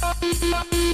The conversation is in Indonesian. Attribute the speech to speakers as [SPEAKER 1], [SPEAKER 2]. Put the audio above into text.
[SPEAKER 1] Bye.